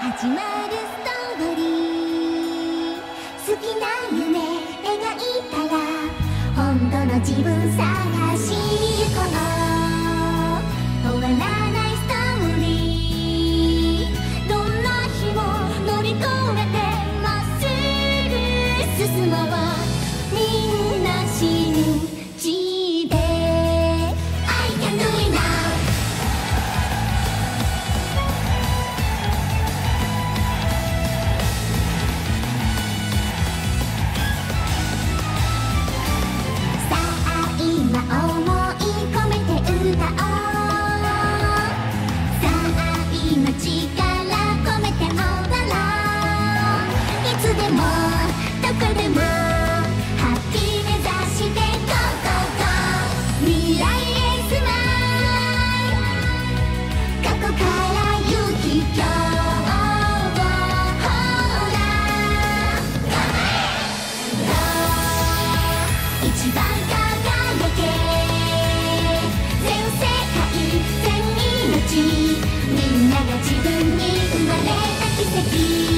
始まるストーリー。好きな夢描いたら本当の自分探でもどこでもハッピー目指して Go Go Go 未来へスマイル過去から行き今日をほら一番輝け全世界全命みんなが自分に生まれた奇跡。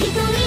一人